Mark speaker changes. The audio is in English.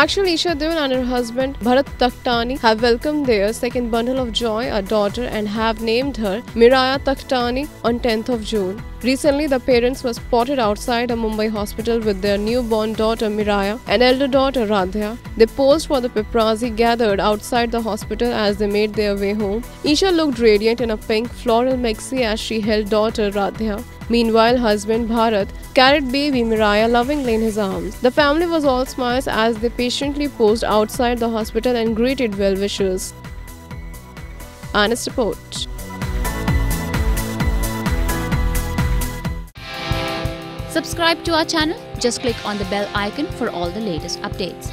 Speaker 1: Actually, Esha Deol and her husband Bharat Takhtani have welcomed their second bundle of joy, a daughter, and have named her Miraya Takhtani on 10th of June. Recently, the parents were spotted outside a Mumbai hospital with their newborn daughter Miraya and elder daughter Radhya. They posed for the paparazzi gathered outside the hospital as they made their way home. Isha looked radiant in a pink floral maxi as she held daughter Radhya. Meanwhile, husband Bharat carried baby Miraya lovingly in his arms. The family was all smiles as they patiently posed outside the hospital and greeted well wishers. Honest report.
Speaker 2: Subscribe to our channel. Just click on the bell icon for all the latest updates.